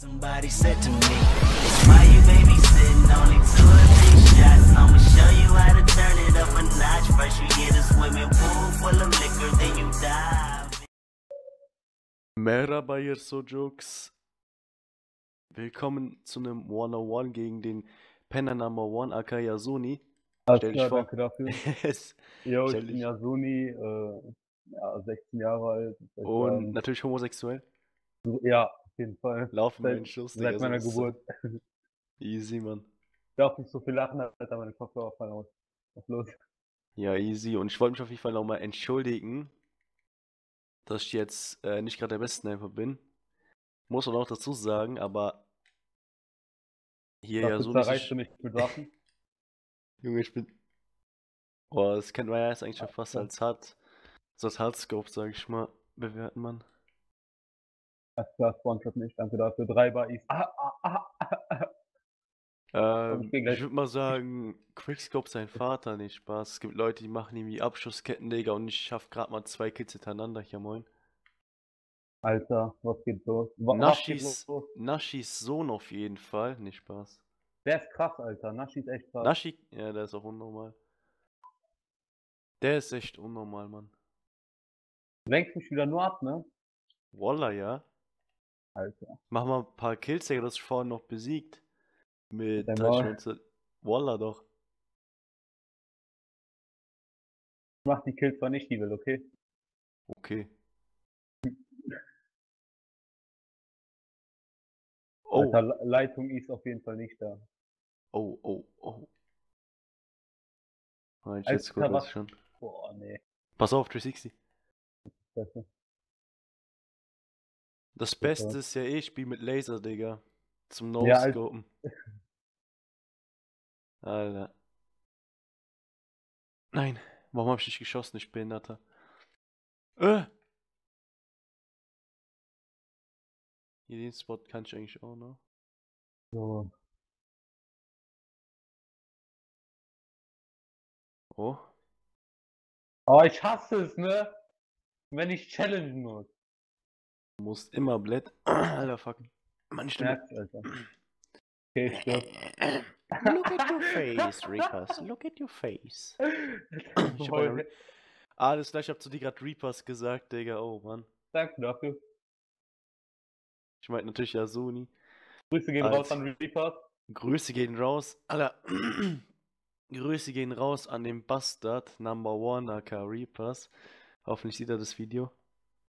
Somebody said to me, Why you babysitting? Only two or three shots. I'ma show you how to turn it up a notch. First you get a swimming pool full of liquor, then you dive. Merhaba ihr Sojokes. Willkommen zu einem 101 gegen den Penner Number 1 aka Yasuni. Alles Stell dich klar, vor. danke dafür. Es- Jo, Stell ich bin Yasuni, äh, ja, 16 Jahre alt. Und natürlich homosexuell. ja, jeden Fall. Laufen Seit- in Schuss. Seit meiner Geburt. Easy, Mann. Ich darf nicht so viel lachen, Alter, meine Kopfhörer fallen aus. Was ist los? Ja, easy. Und ich wollte mich auf jeden Fall nochmal entschuldigen, dass ich jetzt äh, nicht gerade der beste Sniper bin. Muss man auch dazu sagen, aber hier Dafür Yasuni ist zerreißt du mich mit Waffen. Junge, ich bin. Boah, das kennt man ja jetzt eigentlich schon fast Ja. als hart. So als Hardscope, sag ich mal, bewerten, Mann. Klar, sponsert mich, danke dafür. Drei Bar ist. Ah, ah, ah, ah. Ähm, ich würde mal sagen, Quickscope sein Vater, nicht Spaß. Es gibt Leute, die machen irgendwie Abschussketten, Digga, und ich schaff gerade mal zwei Kills hintereinander hier, moin. Alter, was geht los? Wa- was geht Naschis, los? Naschis Sohn auf jeden Fall, nicht Spaß. Der ist krass, Alter. Naschi ist echt krass. Naschi, ja, der ist auch unnormal. Der ist echt unnormal, Mann. Lenkt mich wieder nur ab, ne? Wallah, ja. Alter. Mach mal ein paar Kills, Digga, das ist vorhin noch besiegt. Mit. 319. Wallah doch. Ich mach die Kills zwar nicht, die will, okay? Okay. Oh, Alter, Le- Leitung ist auf jeden Fall nicht da. oh, oh, oh. Alter, jetzt gut, das schon. Boah, nee. Pass auf, 360. Scheiße. Das. Beste ist ja eh, ich spiel mit Laser, Digga. Zum Ja. No-Scopen. Alter. Nein, warum hab ich nicht geschossen, ich Behinderter? Äh! Hier den Spot kann ich eigentlich auch noch. So. Oh. Oh, ich hasse es, ne? Wenn ich challengen muss. Du musst immer Blät. Alter, fuck. Meine Stimme. Merkst, Alter. Okay, ich stirb. Look at your face, Reapers. Look at your face. Ich hab eine Re Alles klar, ich hab zu dir gerade Reapers gesagt, Digga. Oh, Mann. Danke dafür. Ich meinte natürlich Yasuni. Grüße gehen Alter. raus an Reapers. Grüße gehen raus. Alter. Grüße gehen raus an den Bastard Number One, aka Reapers. Hoffentlich sieht er das Video.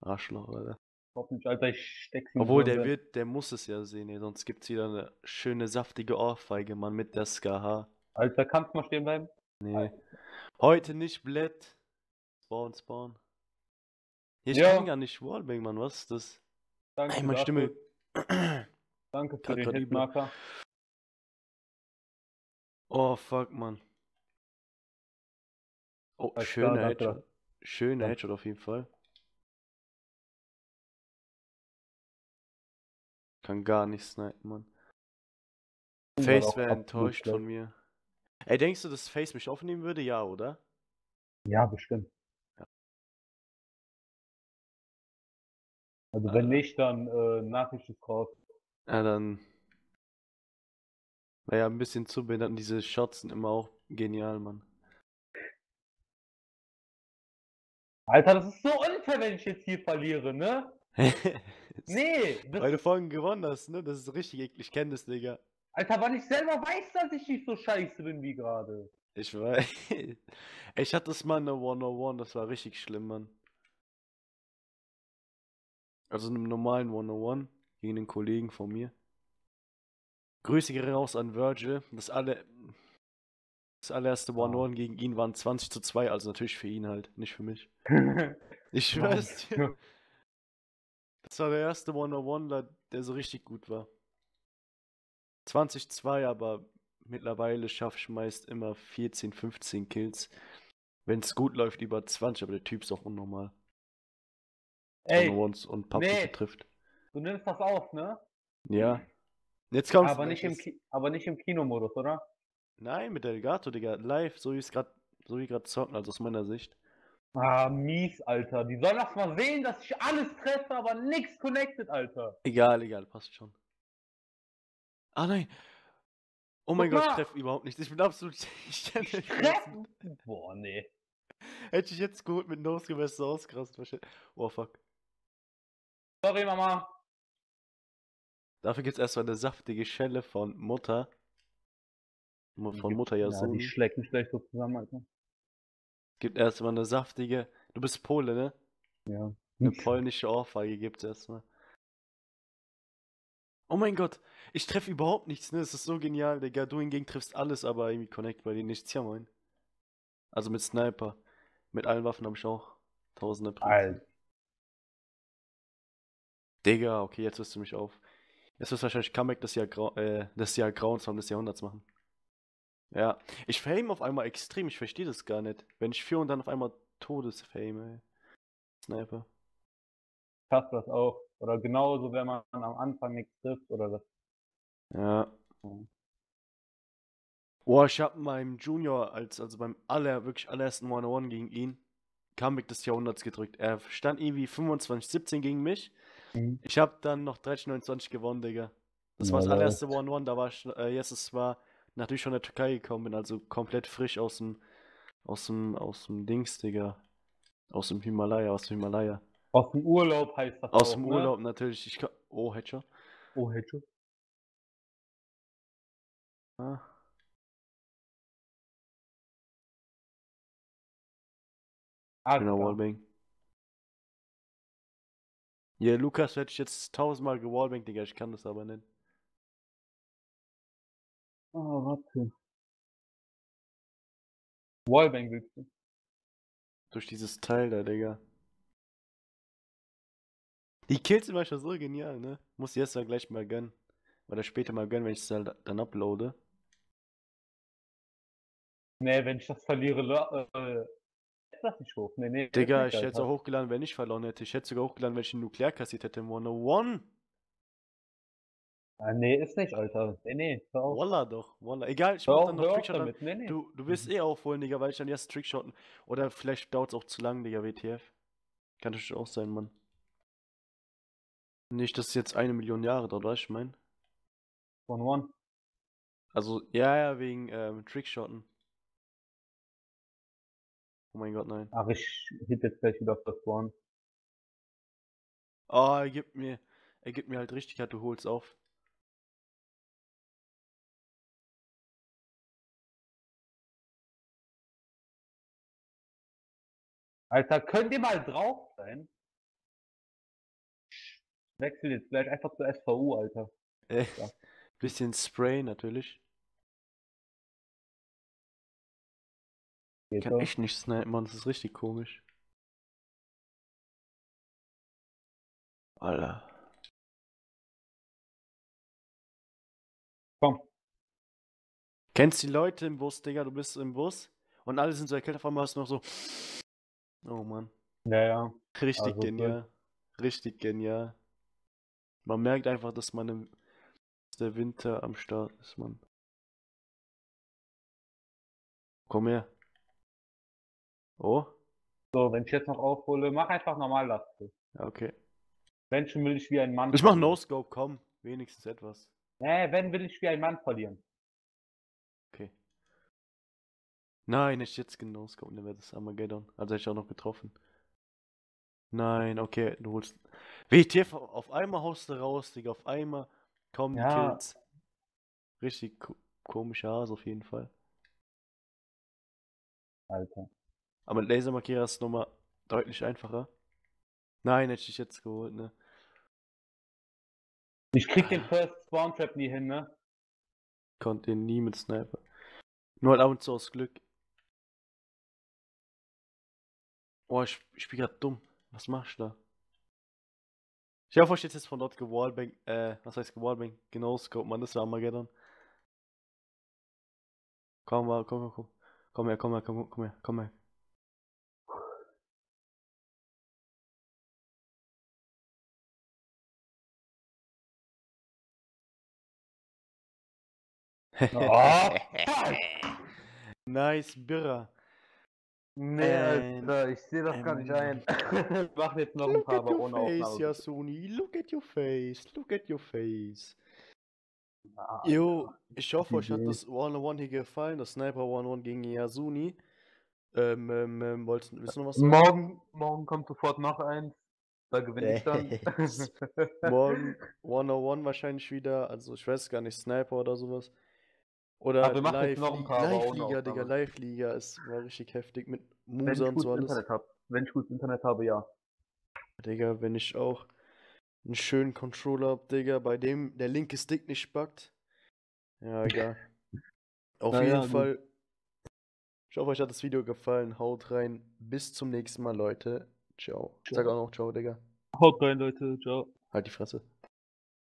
Arschloch, Alter. Hoffentlich, Alter, ich steck's ihm Obwohl, der wird, der muss es ja sehen, ey. Sonst gibt's wieder eine schöne, saftige Ohrfeige, Mann, mit der SKH. Alter, kannst du mal stehen bleiben? Nee. Heute nicht Blät. Spawn, spawn. Hier, Ja. kann gar nicht Wallbang, Mann. Was ist das? Danke Ey, meine. Stimme. Danke für den. Hitmarker. Oh, fuck, Mann. Oh, schöner. Headshot. Schöner. Headshot auf jeden Fall. Kann gar nicht snipen, Mann. Face wäre enttäuscht von mir. Ey, denkst du, dass Face mich aufnehmen würde? Ja, oder? Ja, bestimmt. Ja. Also Alter. wenn nicht, dann äh, Nachricht ist raus. Ja, dann. Wäre ja ein bisschen zu behindert. Diese Shots sind immer auch genial, Mann. Alter, das ist so unfair, wenn ich jetzt hier verliere, ne? Nee, das, Weil du vorhin gewonnen hast, ne? Das ist richtig eklig. Ich kenn das, Digga. Alter, weil ich selber weiß, dass ich nicht so scheiße bin wie gerade. Ich weiß. Ich hatte das mal in der 101, das war richtig schlimm, Mann. Also in einem normalen 101 gegen den Kollegen von mir. Grüße gehen raus an Virgil. Das alle. Das allererste 101 gegen ihn waren 20 zu 2, also natürlich für ihn halt, nicht für mich. Ich schwör's dir. Das war der erste 101, der- so richtig gut war. 20-2, aber mittlerweile schaffe ich meist immer 14, 15 Kills. Wenn es gut läuft, über 20, aber der Typ ist auch unnormal. Ey, 101 und PUBG nee. betrifft. du nimmst das auf, ne? Ja. Jetzt kommt's. Aber nicht, im Ki aber nicht im Kinomodus, oder? Nein, mit Elgato, Digga. Live, so wie es gerade so wie gerade zocken, also aus meiner Sicht. Ah, mies, Alter. Die sollen das mal sehen, dass ich alles treffe, aber nichts connected, Alter. Egal, egal, passt schon. Ah nein. Oh mein Guck Gott, ich treffe überhaupt nichts. Ich bin absolut. Ich Treffen? Boah, nee. Hätte ich jetzt geholt mit Nose wärst du ausgerastet. Oh fuck. Sorry, Mama. Dafür gibt's erstmal eine saftige Schelle von Mutter. Mu- Von Mutter Ja, Jason. die schlägt mich gleich so zusammen, Alter. Gibt erstmal eine saftige. Du bist Pole, ne? Ja. Eine polnische Ohrfeige gibt's erstmal. Oh mein Gott, ich treffe überhaupt nichts, ne? Das ist so genial, Digga. Du hingegen triffst alles, aber irgendwie connect bei dir nichts. Ja, moin. Also mit Sniper. Mit allen Waffen habe ich auch tausende. Alter. Digga, okay, jetzt wirst du mich auf. Jetzt wirst du wahrscheinlich Comeback des, Jahr Grau äh, des Jahr Grauensraum des Jahrhunderts machen. Ja, ich fame auf einmal extrem, ich verstehe das gar nicht. Wenn ich führe und dann auf einmal Todesfame, ey. Sniper. Passt das auch. Oder genauso, wenn man am Anfang nichts trifft oder das. Ja. Mhm. Boah, ich hab meinem Junior, als, also beim aller, wirklich allerersten One-on-One gegen ihn, Comeback des Jahrhunderts gedrückt. Er stand irgendwie 25-17 gegen mich. Mhm. Ich hab dann noch 30-29 gewonnen, Digga. Das war Ja, das allererste. One-on-One, da war ich, äh, jetzt es war, nachdem ich von der Türkei gekommen bin, also komplett frisch aus dem, aus dem, aus dem Dings, Digga. Aus dem Himalaya, aus dem Himalaya. Aus dem Urlaub heißt das Aus auch, dem ne? Urlaub natürlich. Ich kann, oh, Headshot. Oh, hätte. Ah. Genau. Wallbang. Ja, Lukas hätte ich jetzt tausendmal gewallbangt, Digga, ich kann das aber nicht. Oh, warte. Wallbang willst du? Durch dieses Teil da, Digga. Die Kills sind manchmal so genial, ne? Muss jetzt dann gleich mal gönnen. Oder später mal gönnen, wenn ich es halt dann uploade. Nee, wenn ich das verliere, äh, das nicht hoch. Nee, nee. Digga, ich hätte es auch hochgeladen, wenn ich verloren hätte. Ich hätte sogar hochgeladen, wenn ich einen Nuklear kassiert hätte im 101. Ah, nee, ist nicht, Alter. Nee, nee. Hör auf. Wallah doch, Wallah. Egal, ich mach dann noch Trickshot. Damit. Nee, nee. du, du wirst eh aufholen, Digga, weil ich dann erst Trickshotten. Oder vielleicht dauert es auch zu lang, Digga, WTF. Kann natürlich auch sein, Mann. Nicht, dass es jetzt eine Million Jahre dauert, weißt du, ich mein? One, one. Also, ja, ja, wegen ähm, Trickshotten. Oh mein Gott, nein. Ach, ich hit jetzt gleich wieder auf das One. Oh, er gibt mir, er gibt mir halt richtig, halt, du holst auf. Alter, könnt ihr mal drauf sein? Wechsel jetzt gleich einfach zur SVU, Alter. Äh, Ja. bisschen Spray natürlich. Geht Kann echt nicht snipen, Mann, das ist richtig komisch. Alter. Komm. Kennst die Leute im Bus, Digga, du bist im Bus und alle sind so erkältet, auf einmal hast du noch so. Oh Mann. Ja, ja. Richtig Also, genial. Richtig genial. Man merkt einfach, dass man im dass der Winter am Start ist, Mann. Komm her. Oh? So, wenn ich jetzt noch aufhole, mach einfach normal Last. Ja, okay. Wenn schon will ich wie ein Mann Ich mach. No-Scope, komm. Wenigstens etwas. Nee, wenn will ich wie ein Mann verlieren. Okay. Nein, ich jetzt genau Scope, dann wäre das Armageddon. Also hätte ich auch noch getroffen. Nein, okay, du holst. WTF, auf einmal haust du raus, Digga. Auf einmal kommen Ja. Kills. Richtig ko komischer Hase auf jeden Fall. Alter. Aber mit Lasermarkierer ist es nochmal deutlich einfacher. Nein, hätte ich jetzt geholt, ne? Ich krieg den First Spawn Trap nie hin, ne? Konnte ihn nie mit Sniper. Nur halt ab und zu aus Glück. Oh, ich, ich spiel grad dumm. Was machst du da? Ich hoffe, ich jetzt von dort gewallbang, äh, was heißt gewallbang? Genau, Scope, Mann, das war Armageddon. Komm mal, komm, komm, komm. Komm her, komm her, komm, komm her, komm her. Oh, nice, Birra. Nee, Ähm, Alter, ich sehe das gar nicht ein. ich mach jetzt noch ein Look paar, at aber your ohne face. Yasuni. Look at your face. Look at your face. Ah, Jo, ich hoffe, euch hat das One-on-One hier gefallen, das Sniper One-on-One gegen Yasuni. Ähm, ähm, ähm, wolltest du noch was sagen? Morgen, morgen kommt sofort noch eins. Da gewinne ich dann. Morgen One-on-One wahrscheinlich wieder, also ich weiß gar nicht, Sniper oder sowas. Oder Aber wir machen jetzt noch ein paar, Live-Liga, Digga. Live-Liga ist war richtig heftig mit Musa und so gutes alles. Internet habe. Wenn ich gutes Internet habe, ja. Digga, wenn ich auch einen schönen Controller hab, Digga, bei dem der linke Stick nicht backt. Ja, egal. Auf Na jeden ja, gut. Fall. Ich hoffe, euch hat das Video gefallen. Haut rein. Bis zum nächsten Mal, Leute. Ciao. Sag Ciao. auch noch ciao, Digga. Haut rein, Leute. Ciao. Halt die Fresse.